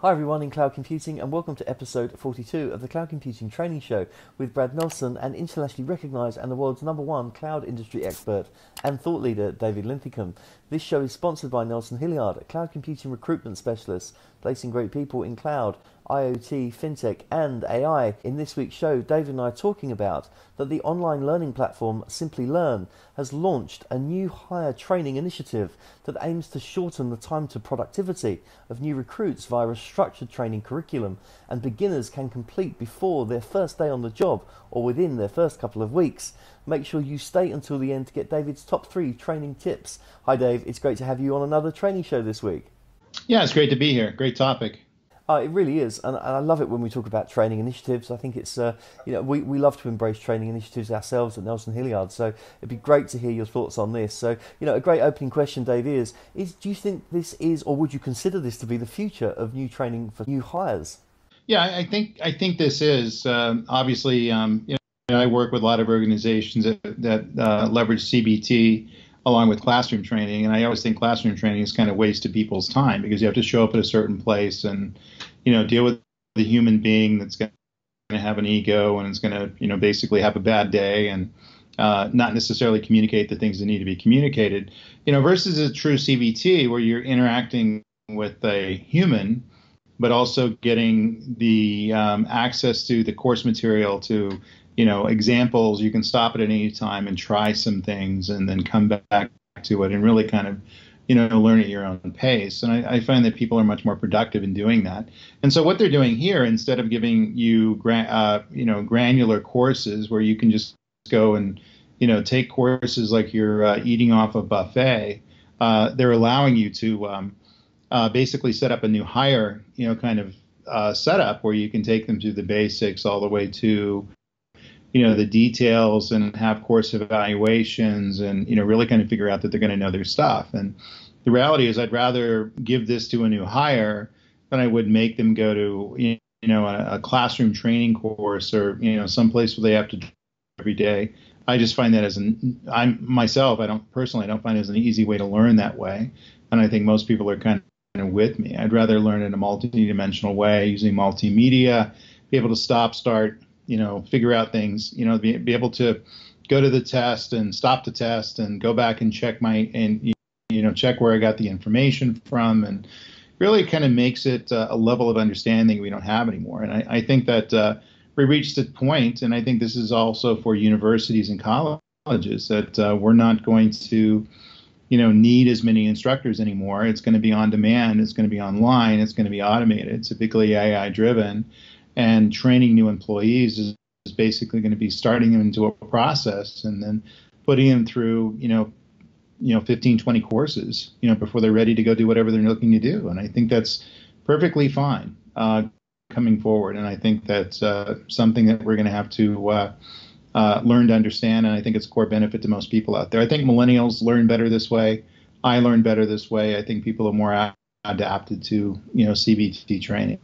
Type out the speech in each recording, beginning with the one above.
Hi everyone in cloud computing and welcome to episode 42 of the Cloud Computing Training Show with Brad Nelson and internationally recognized and the world's number one cloud industry expert and thought leader David Linthicum. This show is sponsored by Nelson Hilliard, a cloud computing recruitment specialist, placing great people in cloud IoT, fintech, and AI. In this week's show, David and I are talking about that the online learning platform Simplilearn has launched a new hire training initiative that aims to shorten the time to productivity of new recruits via a structured training curriculum, and beginners can complete before their first day on the job or within their first couple of weeks. Make sure you stay until the end to get David's top three training tips. Hi, Dave. It's great to have you on another training show this week. Yeah, it's great to be here. Great topic. Uh, it really is, and, and, I love it when we talk about training initiatives. I think it's, uh, you know, we, we love to embrace training initiatives ourselves at Nelson Hilliard. So it'd be great to hear your thoughts on this. So, you know, a great opening question, Dave, is: is do you think this is, or would you consider this to be the future of new training for new hires? Yeah, I think I think this is um, obviously. Um, you know, I work with a lot of organizations that, that uh, leverage CBT along with classroom training. And I always think classroom training is kind of wasted people's time because you have to show up at a certain place and, you know, deal with the human being that's going to have an ego and it's going to, you know, basically have a bad day and uh, not necessarily communicate the things that need to be communicated, you know, versus a true CBT where you're interacting with a human, but also getting the um, access to the course material to you know examples you can stop at any time and try some things and then come back to it and really kind of you know learn at your own pace. And I, I find that people are much more productive in doing that. And so what they're doing here instead of giving you gra- uh, you know granular courses where you can just go and you know take courses like you're uh, eating off a buffet uh, they're allowing you to um, uh, basically set up a new hire you know kind of uh, setup where you can take them through the basics all the way to you know the details and have course evaluations and you know really kind of figure out that they're going to know their stuff. And the reality is i'd rather give this to a new hire than i would make them go to you know a, a classroom training course or you know some place where they have to every day. I just find that as an i'm myself i don't personally i don't find it as an easy way to learn that way. And i think most people are kind of with me. I'd rather learn in a multi-dimensional way using multimedia be able to stop start you know, figure out things, you know, be, be able to go to the test and stop the test and go back and check my, and, you know, check where I got the information from and really kind of makes it uh, a level of understanding we don't have anymore. And I, I think that uh, we reached a point, and I think this is also for universities and colleges, that uh, we're not going to, you know, need as many instructors anymore. It's going to be on demand. It's going to be online. It's going to be automated, typically AI driven and training new employees is, is basically going to be starting them into a process and then putting them through you know you know 15 20 courses you know before they're ready to go do whatever they're looking to do. And i think that's perfectly fine uh, coming forward. And i think that's uh, something that we're going to have to uh, uh, learn to understand. And i think it's core benefit to most people out there. I think millennials learn better this way. I learn better this way. I think people are more adapted to you know cbt training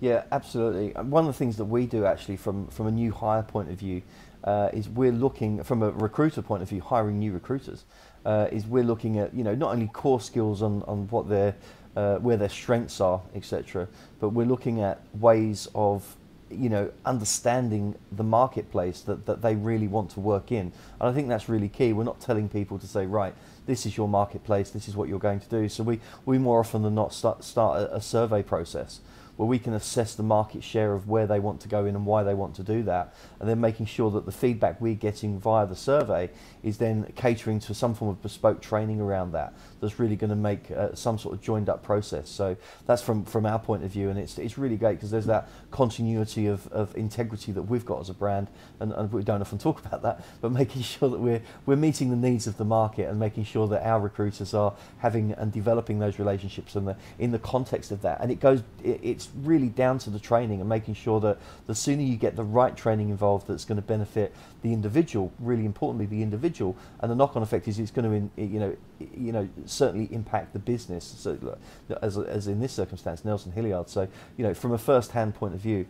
yeah, absolutely. One of the things that we do actually from, from a new hire point of view uh, is we're looking, from a recruiter point of view, hiring new recruiters, uh, is we're looking at, you know, not only core skills on, on what their, uh, where their strengths are, etc., but we're looking at ways of, you know, understanding the marketplace that, that they really want to work in. And I think that's really key. We're not telling people to say, right, this is your marketplace, this is what you're going to do. So we, we more often than not start, start a, a survey process where we can assess the market share of where they want to go in and why they want to do that, and then making sure that the feedback we're getting via the survey is then catering to some form of bespoke training around that. That's really going to make uh, some sort of joined up process. So that's from from our point of view, and it's it's really great because there's that continuity of, of integrity that we've got as a brand, and, and we don't often talk about that, but making sure that we're we're meeting the needs of the market and making sure that our recruiters are having and developing those relationships in the in the context of that. And it goes it, it's really down to the training and making sure that the sooner you get the right training involved that's going to benefit the individual, really importantly the individual, and the knock-on effect is it's going to, you know, you know, certainly impact the business. So, as, as in this circumstance, Nelson Hilliard. So, you know, from a first-hand point of view,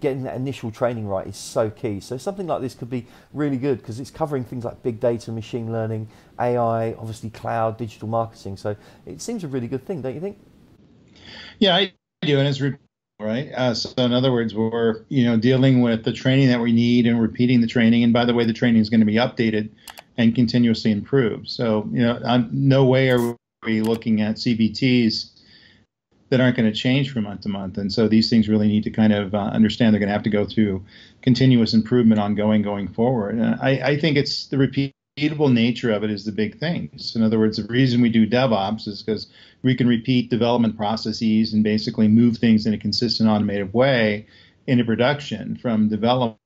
getting that initial training right is so key. So, something like this could be really good because it's covering things like big data, machine learning, AI, obviously cloud, digital marketing. So, it seems a really good thing, don't you think? Yeah, do, and it's right. Uh, so in other words, we're you know dealing with the training that we need and repeating the training. And by the way, the training is going to be updated and continuously improved. So you know, I'm, no way are we looking at CBTs that aren't going to change from month to month. And so these things really need to kind of uh, understand they're going to have to go through continuous improvement ongoing going forward. And I, I think it's the repeatable nature of it is the big thing. So in other words, the reason we do DevOps is because we can repeat development processes and basically move things in a consistent automated way into production from development.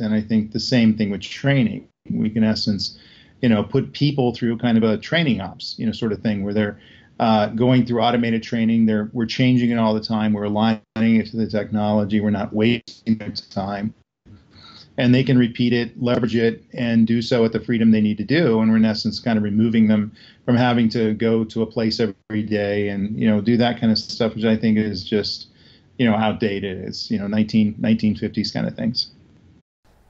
And I think the same thing with training. We can, in essence, you know, put people through kind of a training ops, you know, sort of thing where they're uh, going through automated training. They're, we're changing it all the time. We're aligning it to the technology. We're not wasting their time. And they can repeat it, leverage it, and do so at the freedom they need to do. And we're in essence kind of removing them from having to go to a place every day and you know do that kind of stuff, which I think is just you know outdated. It's you know 19 1950s kind of things.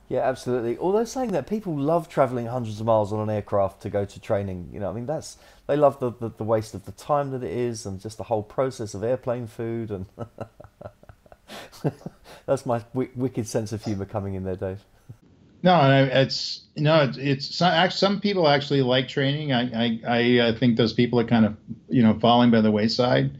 Yeah, absolutely. Although saying that people love traveling hundreds of miles on an aircraft to go to training, you know, I mean that's they love the, the, the waste of the time that it is and just the whole process of airplane food and that's my w- wicked sense of humor coming in there, Dave. No, it's no, it's, it's some, some people actually like training. I I, I uh, think those people are kind of you know falling by the wayside.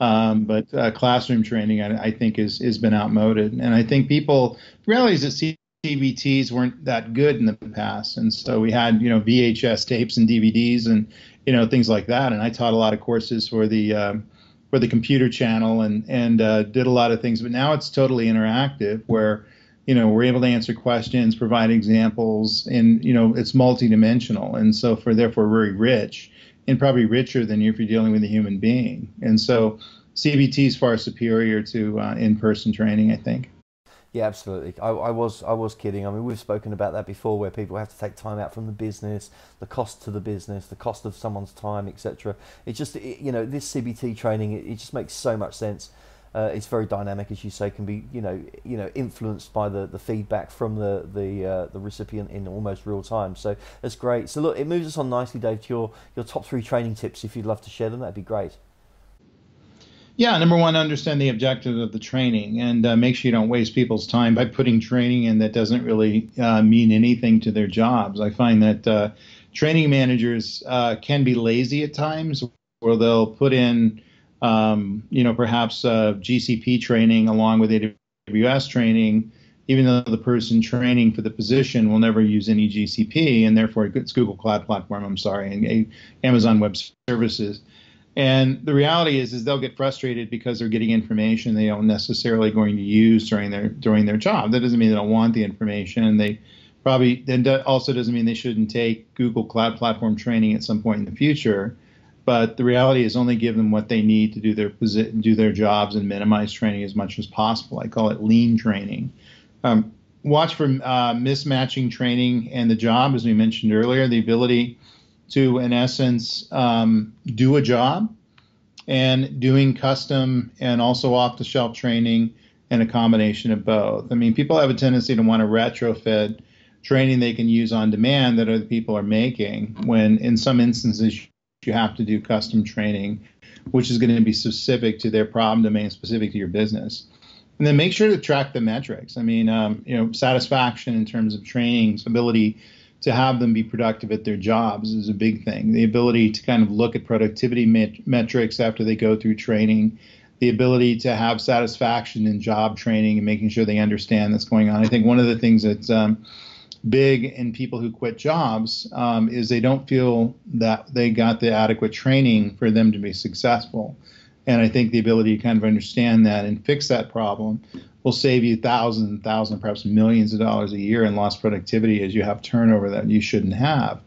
Um, but uh, classroom training, I, I, think, is has been outmoded, and I think people realize that CBTs weren't that good in the past, and so we had you know VHS tapes and DVDs and you know things like that. And I taught a lot of courses for the um, for the computer channel and and uh, did a lot of things. But now it's totally interactive, where you know we're able to answer questions, provide examples, and you know it's multidimensional, and so for therefore very rich and probably richer than if you're dealing with a human being. And so CBT is far superior to uh, in-person training, I think. Yeah, absolutely. I, I, was I was kidding. I mean, we've spoken about that before, where people have to take time out from the business, the cost to the business, the cost of someone's time, etc. It just it, you know this CBT training it, it just makes so much sense. Uh, it's very dynamic, as you say, can be you know you know influenced by the, the feedback from the the uh, the recipient in almost real time. So that's great. So look, it moves us on nicely, Dave, to your your top three training tips. If you'd love to share them, that'd be great. Yeah, number one, understand the objective of the training and uh, make sure you don't waste people's time by putting training in that doesn't really uh, mean anything to their jobs. I find that uh, training managers uh, can be lazy at times, where they'll put in, um, you know, perhaps uh, GCP training along with AWS training, even though the person training for the position will never use any GCP, and therefore it's Google Cloud Platform. I'm sorry, and Amazon Web Services and the reality is, is they'll get frustrated because they're getting information they don't necessarily going to use during their during their job. That doesn't mean they don't want the information. And they probably then also doesn't mean they shouldn't take Google Cloud Platform training at some point in the future. But the reality is, only give them what they need to do their do their jobs and minimize training as much as possible. I call it lean training. Um, watch for uh, mismatching training and the job, as we mentioned earlier, the ability to, in essence, um, do a job and doing custom and also off the shelf training and a combination of both. I mean, people have a tendency to want to retrofit training they can use on demand that other people are making, when in some instances you have to do custom training, which is going to be specific to their problem domain, specific to your business. And then make sure to track the metrics. I mean, um, you know, satisfaction in terms of training, ability to have them be productive at their jobs is a big thing. The ability to kind of look at productivity met- metrics after they go through training, the ability to have satisfaction in job training and making sure they understand that's going on. I think one of the things that's um, big in people who quit jobs um, is they don't feel that they got the adequate training for them to be successful. And I think the ability to kind of understand that and fix that problem will save you thousands and thousands, perhaps millions of dollars a year in lost productivity as you have turnover that you shouldn't have.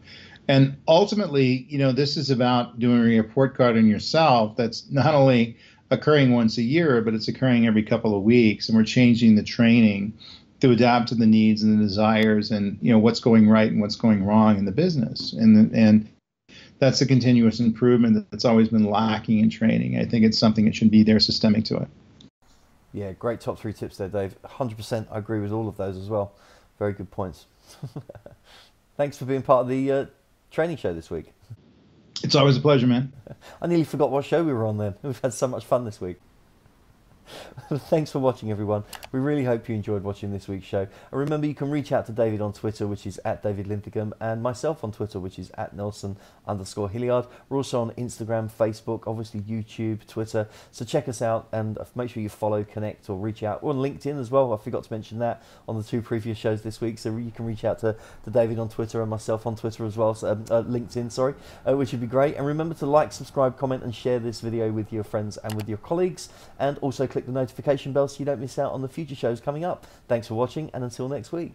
And ultimately, you know, this is about doing a report card on yourself that's not only occurring once a year, but it's occurring every couple of weeks. And we're changing the training to adapt to the needs and the desires and, you know, what's going right and what's going wrong in the business. And, and that's a continuous improvement that's always been lacking in training. I think it's something that should be there systemic to it. Yeah, great top three tips there, Dave. 100% I agree with all of those as well. Very good points. Thanks for being part of the uh, training show this week. It's always a pleasure, man. I nearly forgot what show we were on then. We've had so much fun this week. Thanks for watching, everyone. We really hope you enjoyed watching this week's show. And remember, you can reach out to David on Twitter, which is at David Linthicum, and myself on Twitter, which is at Nelson underscore Hilliard. We're also on Instagram, Facebook, obviously YouTube, Twitter. So check us out and make sure you follow, connect, or reach out. We're on LinkedIn as well. I forgot to mention that on the two previous shows this week. So you can reach out to, to David on Twitter and myself on Twitter as well. So, um, uh, LinkedIn, sorry, uh, which would be great. And remember to like, subscribe, comment, and share this video with your friends and with your colleagues. And also click the notification bell so you don't miss out on the future shows coming up. Thanks for watching, and until next week.